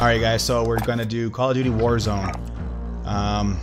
Alright guys, so we're gonna do Call of Duty Warzone. Um,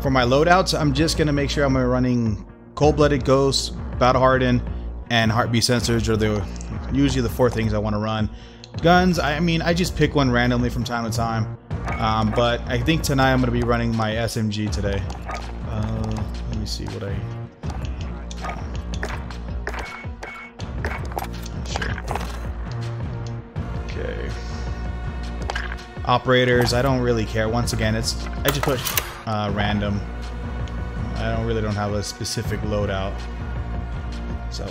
for my loadouts, I'm just gonna make sure I'm running Cold-Blooded Ghost, Battle Hardened, and Heartbeat Sensors are the usually the four things I want to run. Guns, I mean, I just pick one randomly from time to time. Um, but I think tonight I'm going to be running my SMG today. Uh, let me see what I... Operators, I don't really care. Once again, it's I just put uh, random. I don't really don't have a specific loadout. So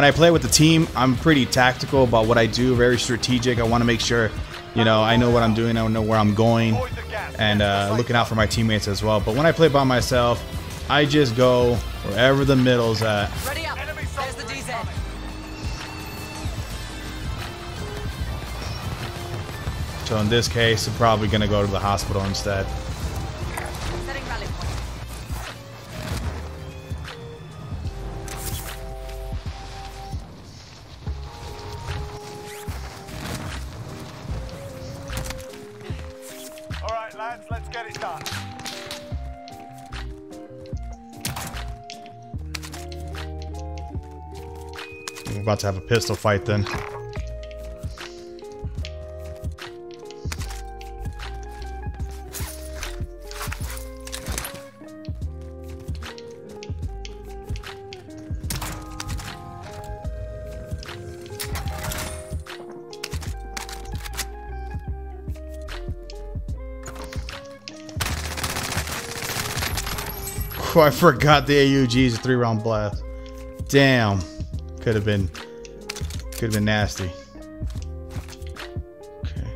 when I play with the team, I'm pretty tactical about what I do, very strategic. I want to make sure, you know, I know what I'm doing, I know where I'm going, and uh, looking out for my teammates as well. But when I play by myself, I just go wherever the middle's at. Ready up. There's the DZ. So in this case, I'm probably going to go to the hospital instead. Lads, let's get it done. We're about to have a pistol fight then. I forgot the AUG's three round blast. Damn. Could have been could have been nasty. Okay.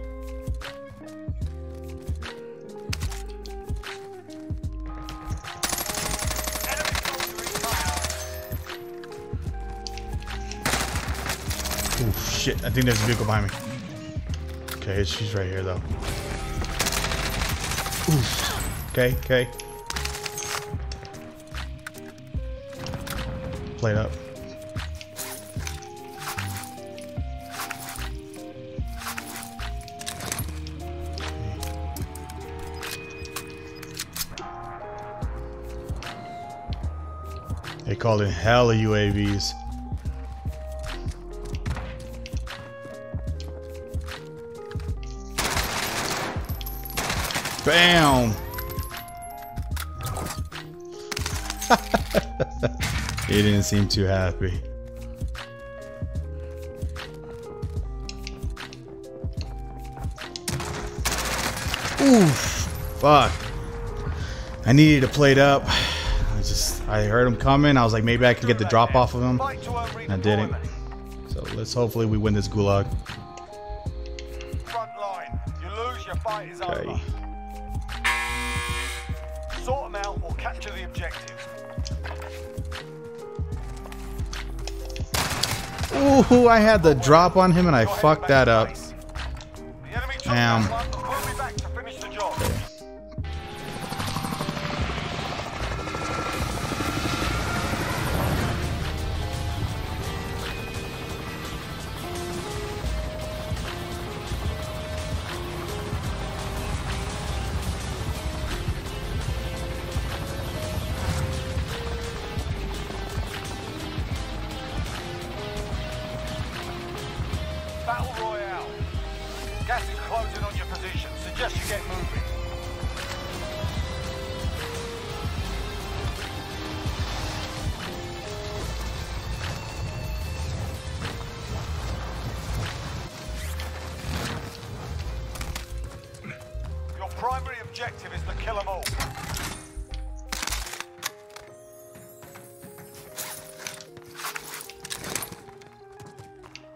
Is. Oh shit. I think there's a vehicle behind me. Okay, she's right here though. Oof. Okay, okay. Played up. They called it hella UAVs. Bam! He didn't seem too happy. Oof! Fuck. I needed to plate up. I just I heard him coming. I was like, maybe I can get the drop off of him. I didn't. So let's hopefully we win this gulag. Ooh, I had the drop on him and I fucked that up. base. The enemy took Damn. Primary objective is to kill them all.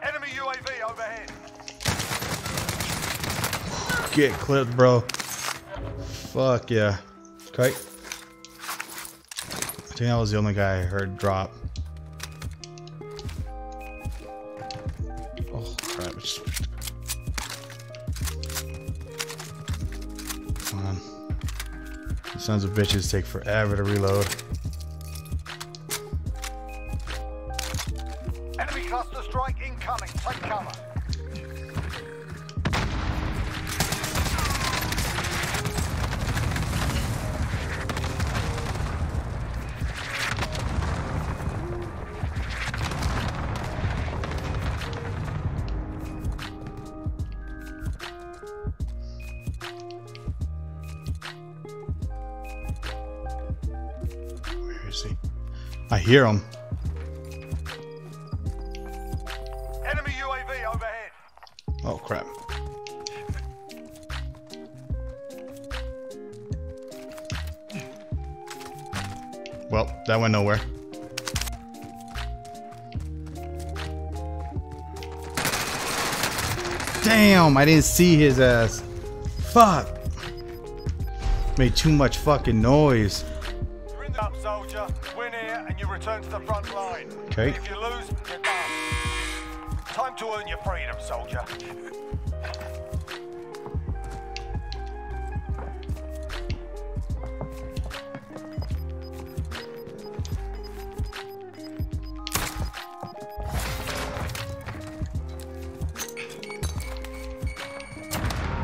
Enemy UAV overhead. Get clipped, bro. Fuck yeah. Okay. I think that was the only guy I heard drop. Oh crap! Sons of bitches take forever to reload. I hear him. Enemy UAV overhead. Oh crap. Well, that went nowhere. Damn, I didn't see his ass. Fuck. Made too much fucking noise. Okay. If you lose, you're done. Time to earn your freedom, soldier.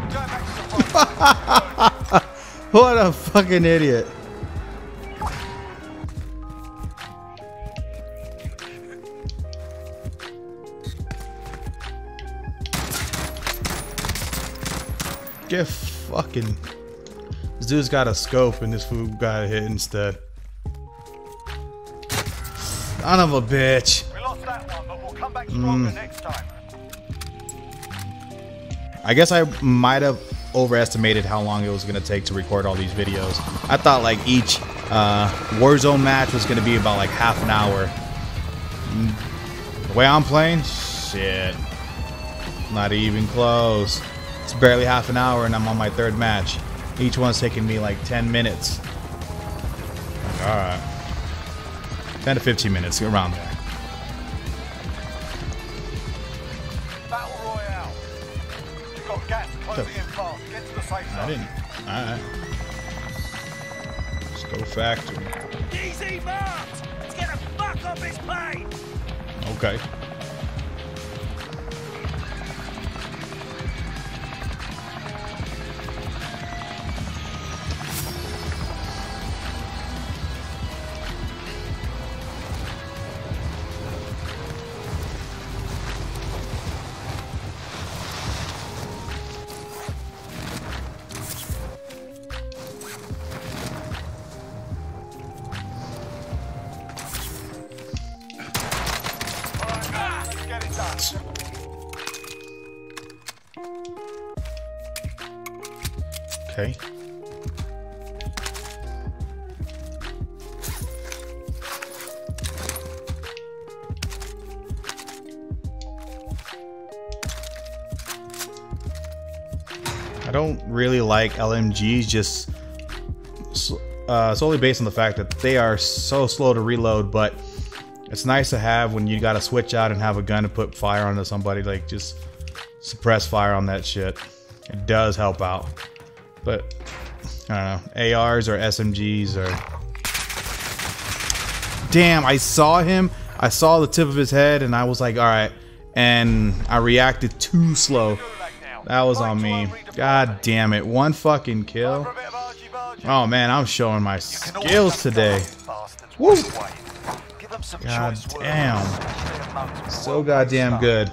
Go back to the front. What a fucking idiot. Get fucking. This dude's got a scope and this fool got a hit instead. Son of a bitch. We lost that one, but we'll come back stronger Mm. next time. I guess I might have overestimated how long it was going to take to record all these videos. I thought like each uh, Warzone match was going to be about like half an hour. Mm, The way I'm playing, shit, not even close. It's barely half an hour and I'm on my third match. Each one's taking me like 10 minutes. All right. 10 to 15 minutes, around there. Battle Royale. You've got gas closing in fast. Get to the safe zone. I didn't. Alright. Let's go factory. Easy marked! Let's get the fuck off this plane! Okay. Don't really like LMGs just uh, solely based on the fact that they are so slow to reload, but it's nice to have when you got to switch out and have a gun to put fire onto somebody, like just suppress fire on that shit. It does help out. But I don't know, ARs or SMGs or. Damn, I saw him. I saw the tip of his head, and I was like, all right. And I reacted too slow. That was on me. God damn it. One fucking kill. Oh man, I'm showing my skills today. Woo. God damn. So goddamn good.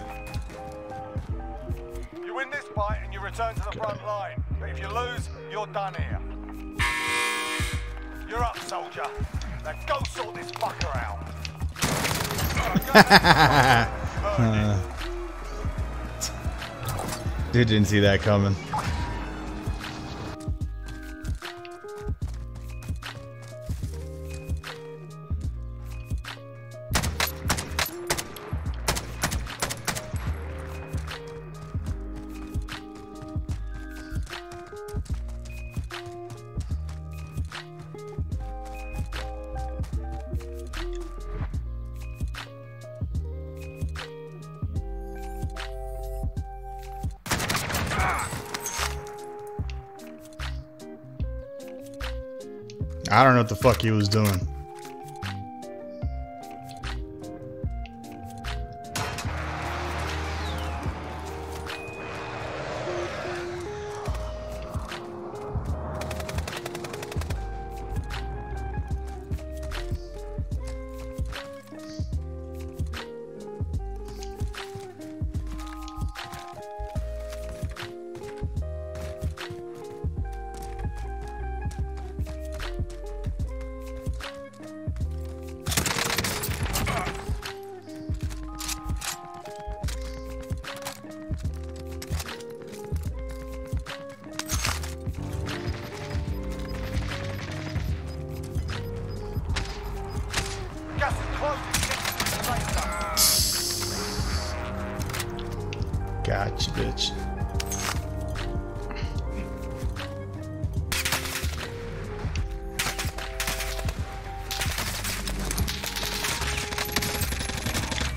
You win this fight and you return to the front line. But if you lose, you're done here. You're up, soldier. Now go sort this fucker out. Uh. Dude didn't see that coming. I don't know what the fuck he was doing. Gotcha, bitch.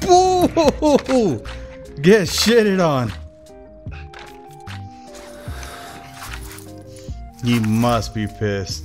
Ooh, get shitted on. You must be pissed.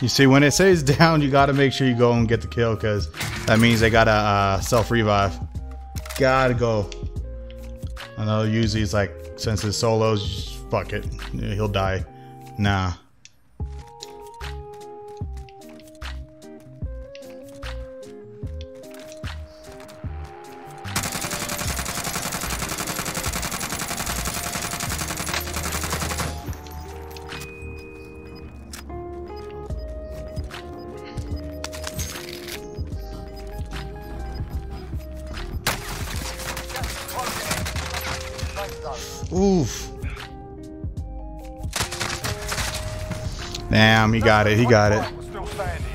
You see, when it says down, you gotta make sure you go and get the kill because that means they gotta uh, self revive. Gotta go. I know usually it's like since it's solos, fuck it, he'll die. Nah. Oof. Damn, he got it. He got it. We're still standing.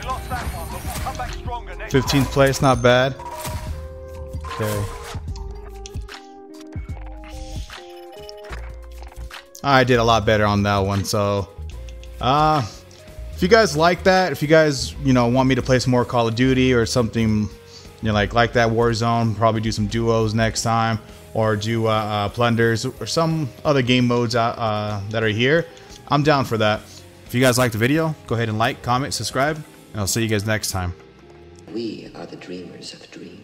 We lost that one, but we'll come back stronger next 15th place, not bad. Okay. I did a lot better on that one, so uh if you guys like that, if you guys, you know, want me to play some more Call of Duty or something, you know, like like that Warzone, probably do some duos next time or do uh, uh plunders or some other game modes uh, uh that are here. I'm down for that. If you guys liked the video, go ahead and like, comment, subscribe, and I'll see you guys next time. We are the dreamers of dreams.